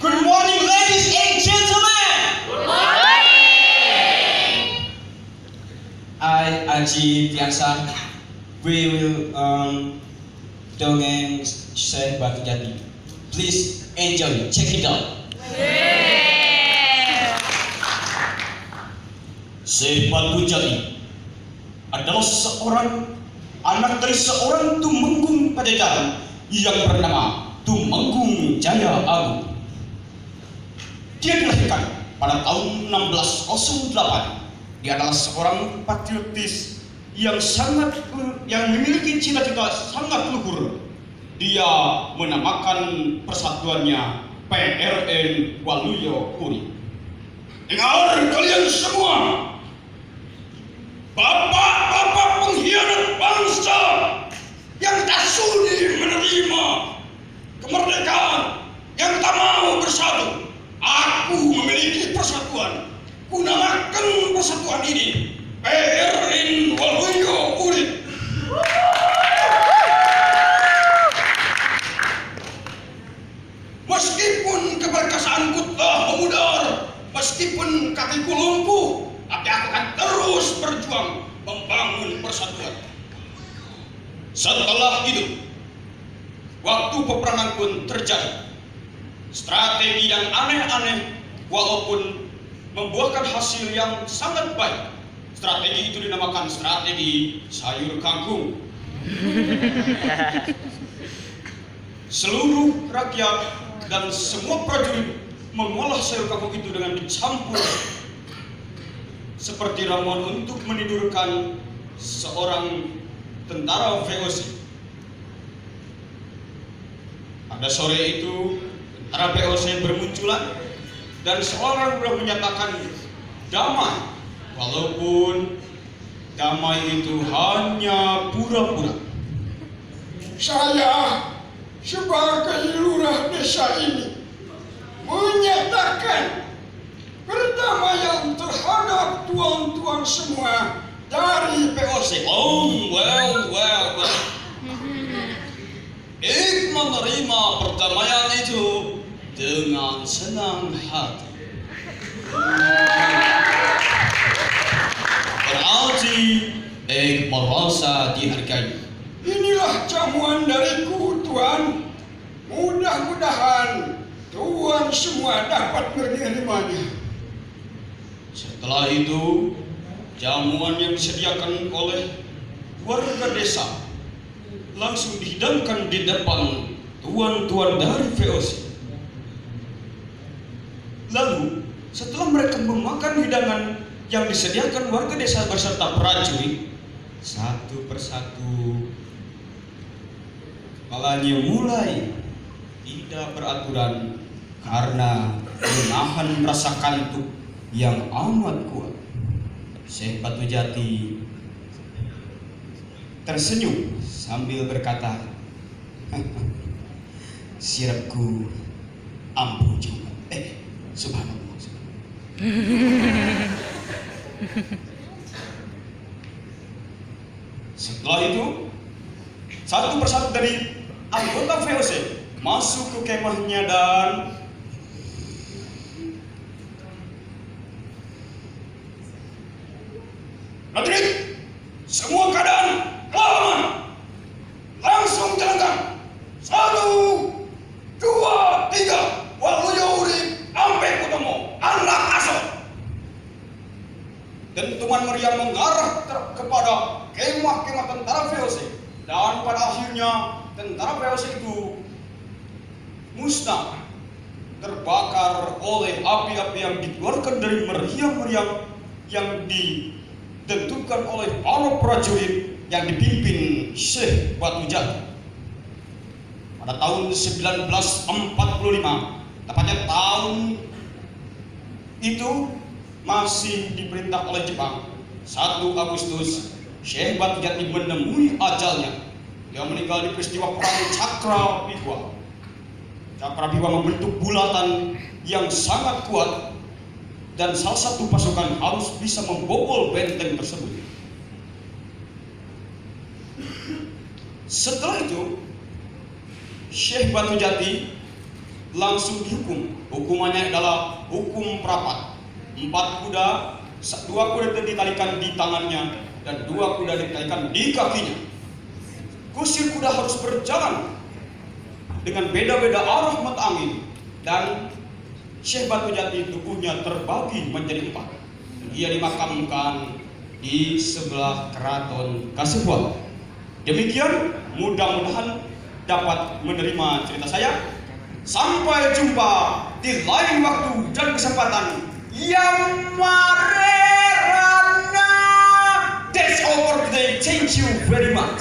Good morning, ladies and gentlemen. I, Aji Tiansa, we will um, dongeng Syekh Batu Jati. Please enjoy, check it out. Syekh Batu Jati adalah seorang anak dari seorang tumenggung pajajaran yang bernama Tumenggung Jaya Agung. Dia dilahirkan pada tahun 1608 dia adalah seorang patriotis yang sangat yang memiliki cita-cita sangat luhur. Dia menamakan persatuannya PRN Waluyo Puri. Dengar kalian semua, bapak-bapak pengkhianat bangsa yang tak sudi menerima kemerdekaan, yang tak mau bersatu. Aku memiliki persatuan Gunakan persatuan ini. PRN Waluyo Urip. Meskipun keperkasaanku telah memudar, meskipun kakiku lumpuh, tapi aku akan terus berjuang membangun persatuan. Setelah itu, waktu peperangan pun terjadi. Strategi yang aneh-aneh, walaupun membuahkan hasil yang sangat baik. Strategi itu dinamakan strategi sayur kangkung. Seluruh rakyat dan semua prajurit mengolah sayur kangkung itu dengan dicampur seperti ramuan untuk menidurkan seorang tentara VOC. Pada sore itu, tentara VOC bermunculan dan seorang sudah menyatakan damai walaupun damai itu hanya pura-pura saya sebagai lurah desa ini menyatakan perdamaian terhadap tuan-tuan semua dari POC. Oh, well, well, well. Ik menerima perdamaian itu dengan senang hati. Berarti ik merasa dihargai. Inilah jamuan dariku Tuan. Mudah-mudahan Tuan semua dapat menerimanya. Setelah itu, jamuan yang disediakan oleh warga desa langsung dihidangkan di depan tuan-tuan dari VOC. Lalu, setelah mereka memakan hidangan yang disediakan warga desa beserta prajurit, satu persatu kepalanya mulai tidak beraturan karena menahan rasa kantuk yang amat kuat. Syekh Batu Jati tersenyum sambil berkata, sirapku ampuh juga. Eh, subhanallah. Setelah itu, satu persatu dari anggota VOC masuk ke kemahnya dan Hadirin, semua keadaan aman. Langsung jalankan. Satu, dua, tiga. Waluyo urip, ampe ketemu. Anak asal. Dentuman meriam mengarah kepada kemah-kemah tentara VOC. Dan pada akhirnya tentara VOC itu musnah terbakar oleh api-api yang dikeluarkan dari meriam-meriam yang ditentukan oleh para prajurit yang dipimpin Syekh Batu Jati. Pada tahun 1945, tepatnya tahun itu masih diperintah oleh Jepang. 1 Agustus, Syekh Batu Jati menemui ajalnya. Dia meninggal di peristiwa perang Cakra Bihwa. Cakra Bihwa membentuk bulatan yang sangat kuat dan salah satu pasukan harus bisa membobol benteng tersebut. Setelah itu, Syekh Batu Jati langsung dihukum. Hukumannya adalah hukum perapat. Empat kuda, dua kuda ditalikan di tangannya dan dua kuda ditalikan di kakinya. Kusir kuda harus berjalan dengan beda-beda arah mata angin dan Syekh Batu Jati tubuhnya terbagi menjadi empat. Ia dimakamkan di sebelah keraton Kasubuan. Demikian mudah-mudahan dapat menerima cerita saya. Sampai jumpa di lain waktu dan kesempatan yang marerana. That's all for. Thank you very much.